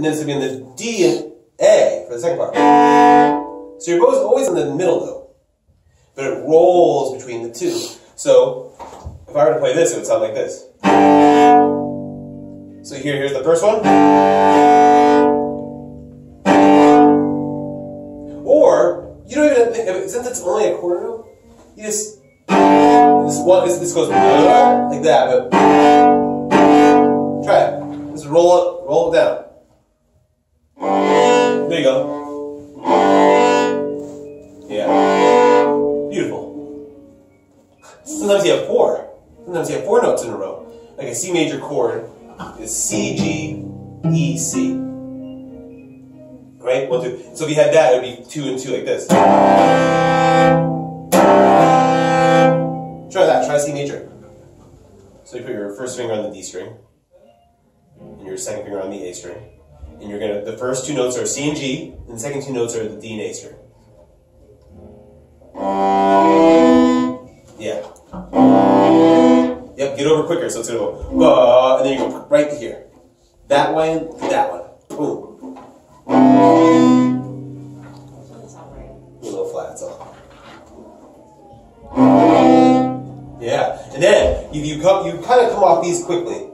and then it's going to be in the D and A for the second part. So your bow is always in the middle though, but it rolls between the two. So if I were to play this, it would sound like this. So here, here's the first one. Or you don't even think of it since it's only a quarter note. You just this one this, this goes like that, but try it. Just roll it, roll it down. Go. Yeah. Beautiful. Sometimes you have four. Sometimes you have four notes in a row. Like a C major chord is C, G, E, C. Right? One, two. So if you had that, it would be two and two like this. Try that. Try C major. So you put your first finger on the D string, and your second finger on the A string. And you're gonna, the first two notes are C and G, and the second two notes are the D and A string. Yeah. Yep, get over quicker, so it's gonna go, and then you go right to here. That one, that one. Boom. A little flat, that's all. Yeah, and then you you come you kind of come off these quickly.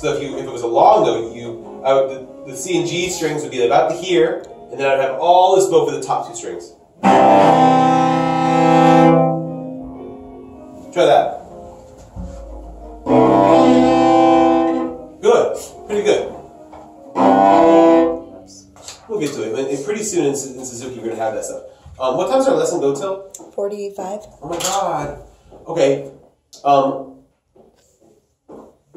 So if you if it was a long note, you I would, the, the C and G strings would be about to here, and then I'd have all this bow for the top two strings. Try that. Good, pretty good. We'll get to it. And- pretty soon in, in Suzuki, we're gonna have that stuff. Um, what time's our lesson go till? 45. Oh my god. Okay. Um,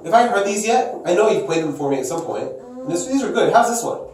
have I heard these yet? I know you've played them for me at some point. These are good. How's this one?